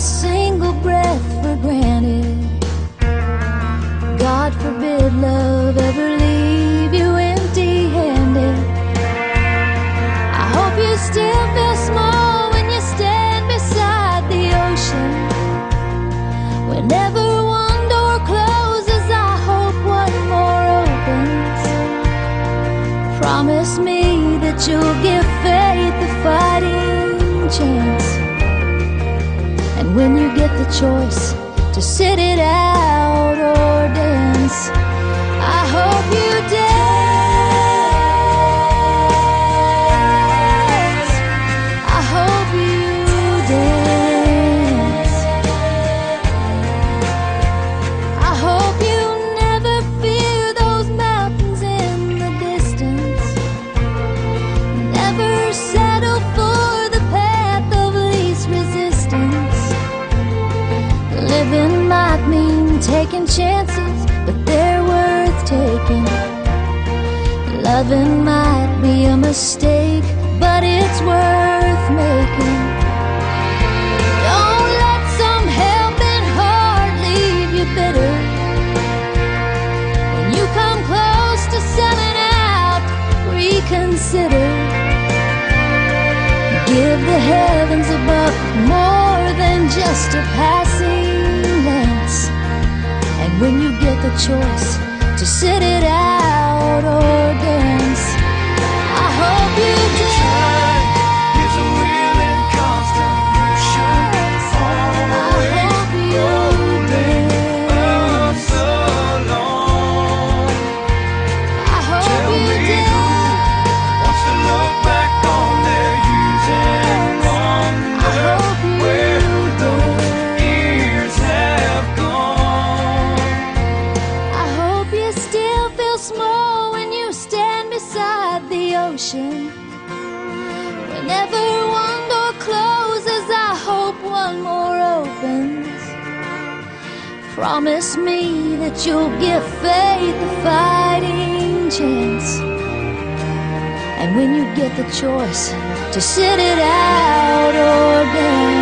single breath for granted. God forbid love ever leave you empty handed. I hope you still feel small when you stand beside the ocean. Whenever one door closes, I hope one more opens. Promise me that you'll give chance. And when you get the choice to sit it out or dance, I hope Living might mean taking chances, but they're worth taking. Loving might be a mistake, but it's worth making. Don't let some helping heart leave you bitter. When you come close to selling out, reconsider. Give the heavens above more than just a passing when you get the choice to sit it out or dance, small when you stand beside the ocean. Whenever one door closes, I hope one more opens. Promise me that you'll give faith a fighting chance. And when you get the choice to sit it out or